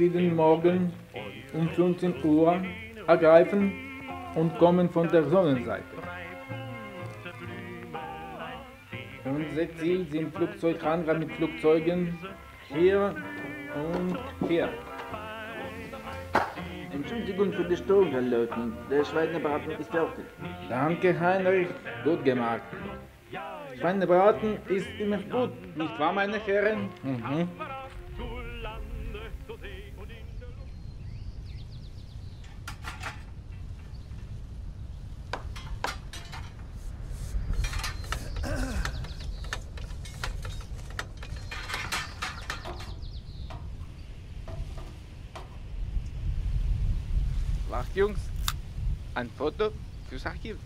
Jeden Morgen um 15 Uhr ergreifen und kommen von der Sonnenseite. Unser Ziel sind Flugzeughandler mit Flugzeugen hier und hier. Entschuldigung für die Störung, Herr Leutnant. Der Schweinebraten ist fertig. Danke, Heinrich. Gut gemacht. Schweinebraten ist immer gut, nicht wahr, meine Herren? Mhm. Foto, tu sakiv.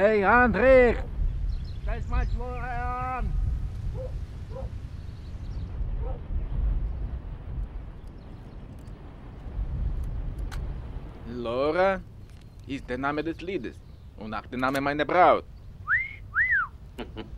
Hey, Hendrik! Scheiß mal Florian! Laura ist der Name des Liedes und auch der Name meiner Braut.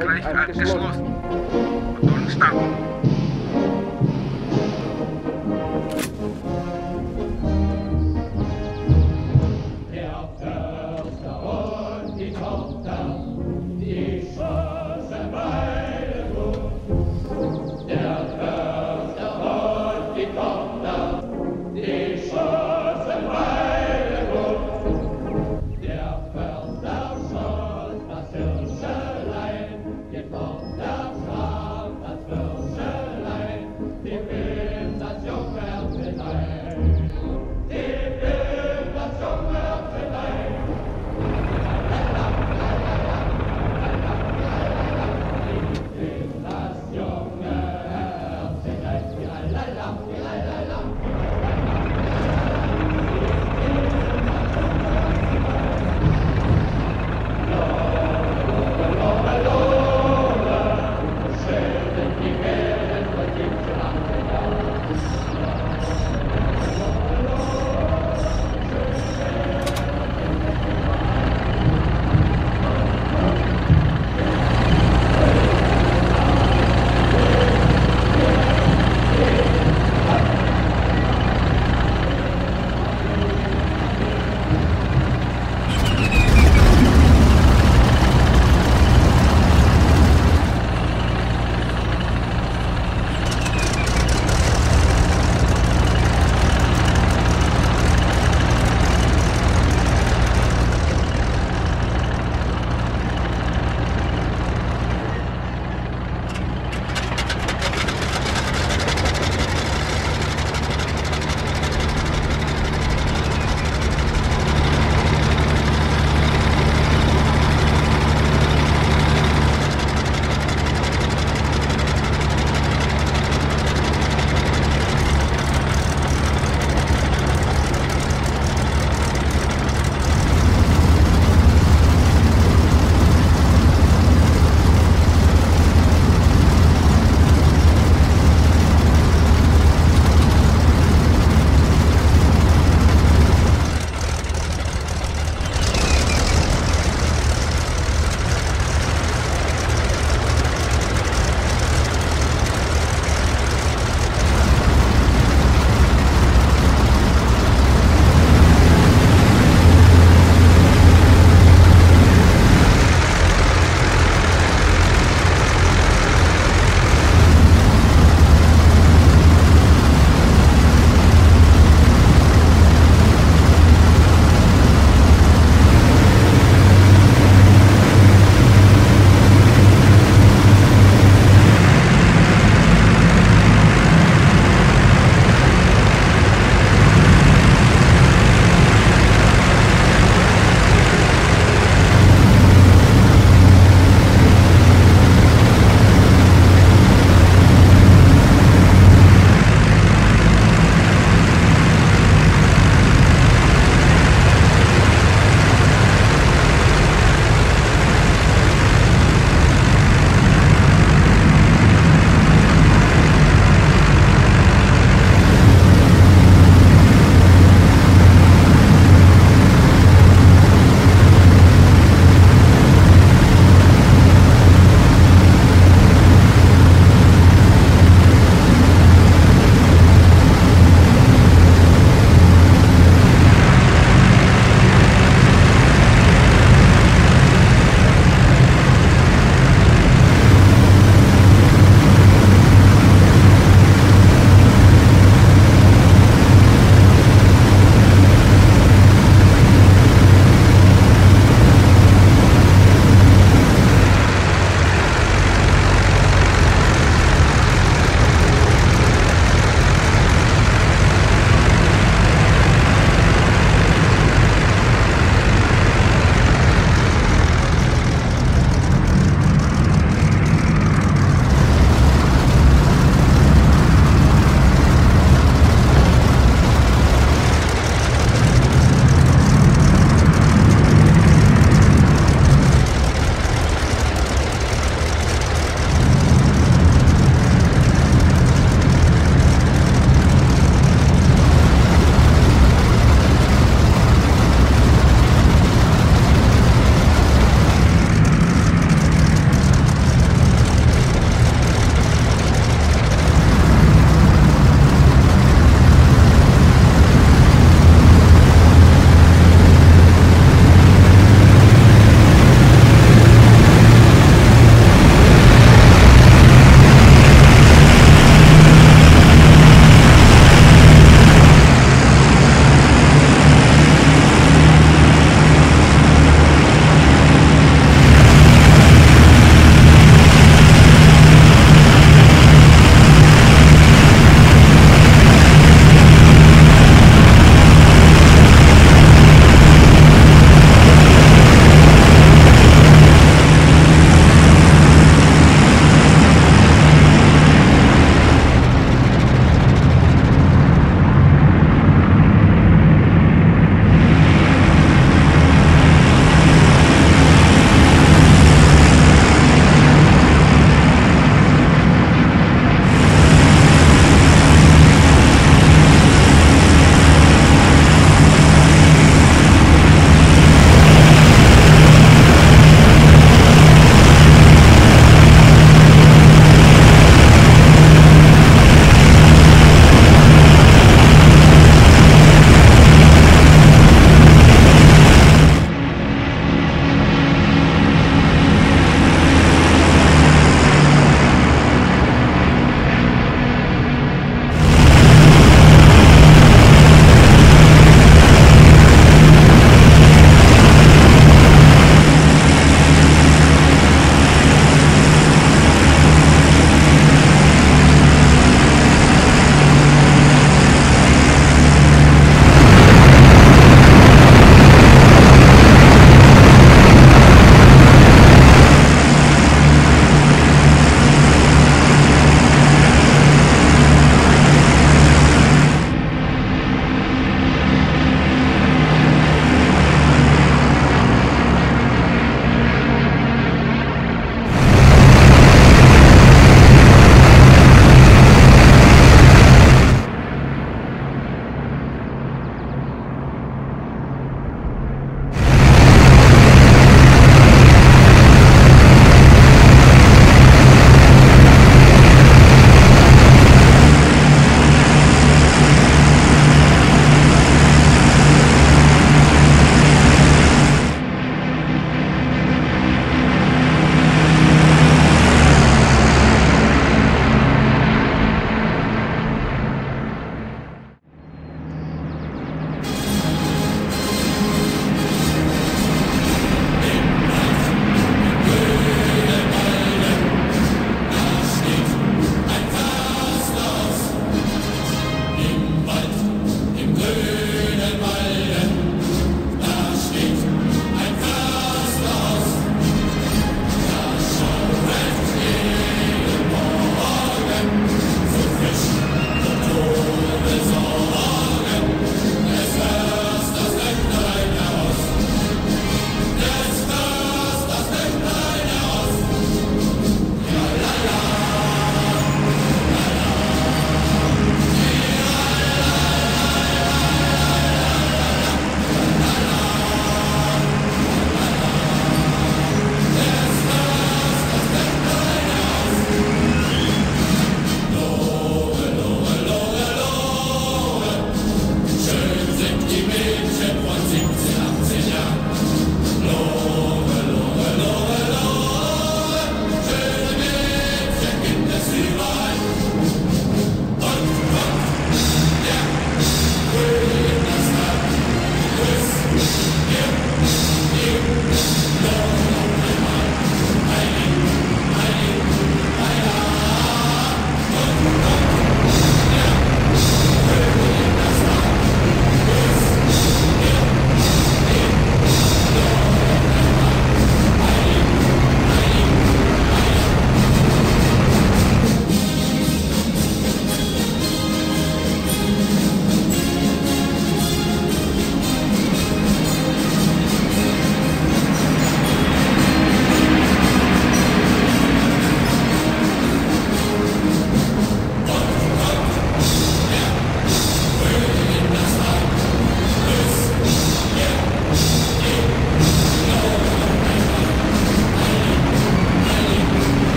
gleich abgeschlossen und nun starten.